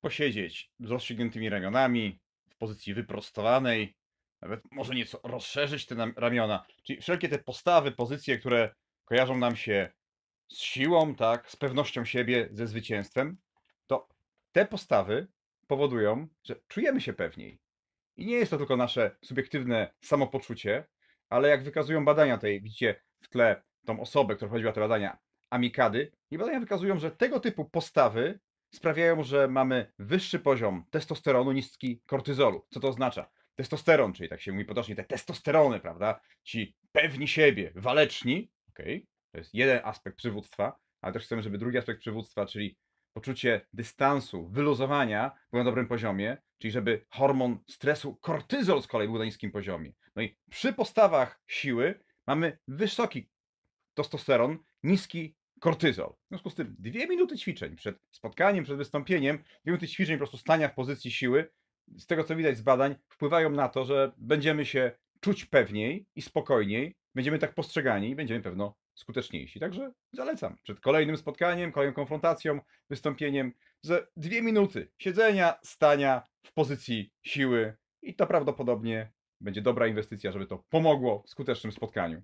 posiedzieć z rozciągniętymi ramionami, w pozycji wyprostowanej, nawet może nieco rozszerzyć te ramiona. Czyli wszelkie te postawy, pozycje, które kojarzą nam się z siłą, tak, z pewnością siebie, ze zwycięstwem, to te postawy powodują, że czujemy się pewniej. I nie jest to tylko nasze subiektywne samopoczucie, ale jak wykazują badania tej, widzicie w tle tą osobę, która prowadziła te badania, Amikady, i badania wykazują, że tego typu postawy sprawiają, że mamy wyższy poziom testosteronu, niski kortyzolu. Co to oznacza? Testosteron, czyli tak się mówi potocznie, te testosterony, prawda? Ci pewni siebie, waleczni, okej, to jest jeden aspekt przywództwa, ale też chcemy, żeby drugi aspekt przywództwa, czyli poczucie dystansu, wyluzowania był na dobrym poziomie, czyli żeby hormon stresu, kortyzol z kolei był na niskim poziomie. No i przy postawach siły mamy wysoki testosteron, niski kortyzol. W związku z tym dwie minuty ćwiczeń przed spotkaniem, przed wystąpieniem, dwie minuty ćwiczeń po prostu stania w pozycji siły, z tego co widać z badań, wpływają na to, że będziemy się czuć pewniej i spokojniej, będziemy tak postrzegani i będziemy pewno skuteczniejsi. Także zalecam przed kolejnym spotkaniem, kolejną konfrontacją, wystąpieniem, że dwie minuty siedzenia, stania w pozycji siły i to prawdopodobnie będzie dobra inwestycja, żeby to pomogło w skutecznym spotkaniu.